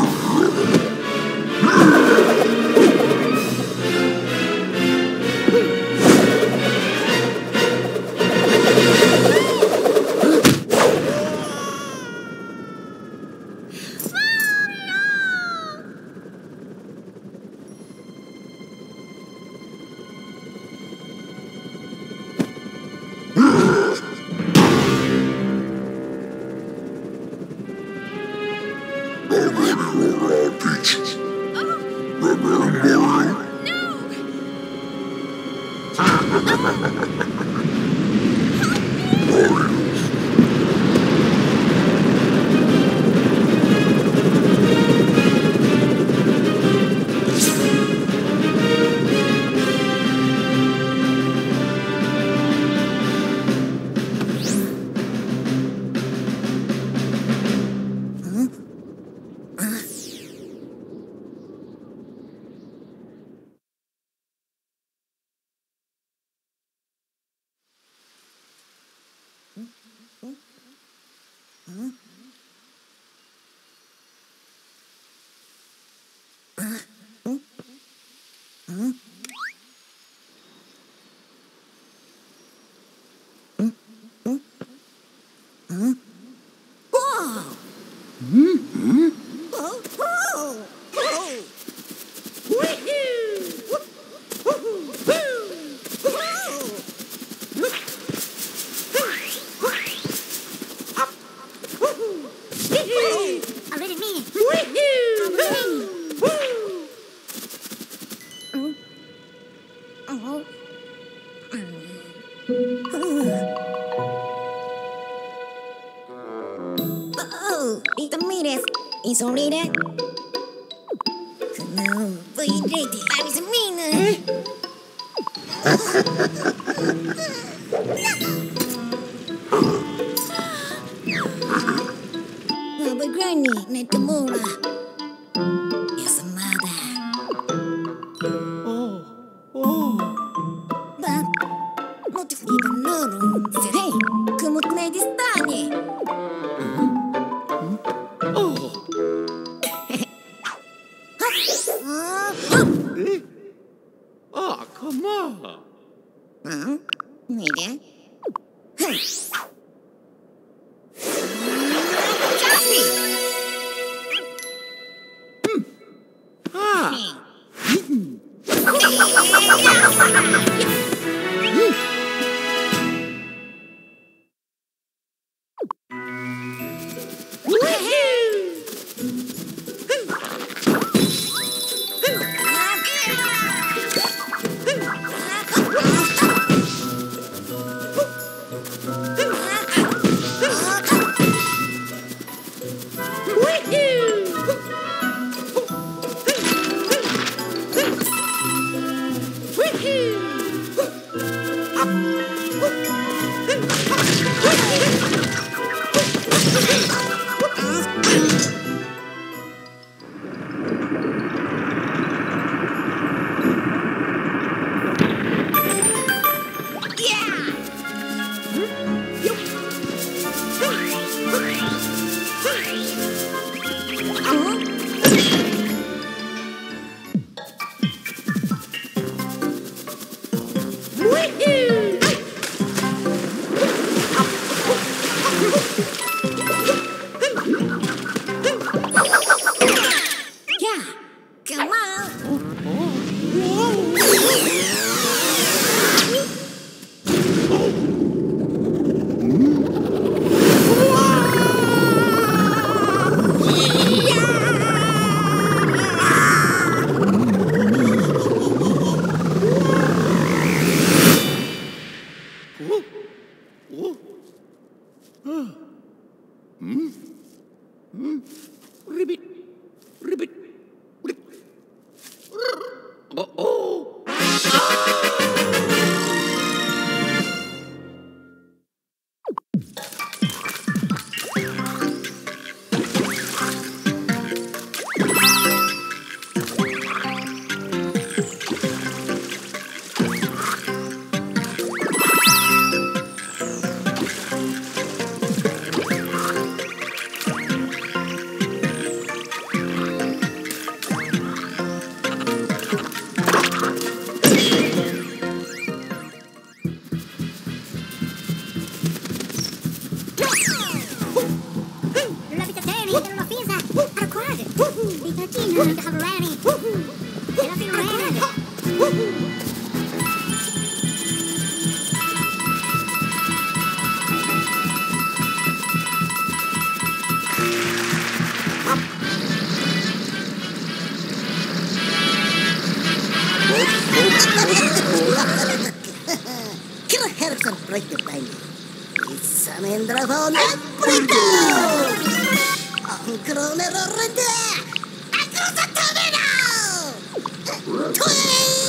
Oh. No! Eat the meatest. It's already. No, but you did it. I was meaner. Baba Granny, Natamura. Yes, mother. Oh, oh. But, what if we don't come with me this come on. Oh. Killer Harrison break the bank. It's an endragon breaker! Ancro nero rende! Across the terminal!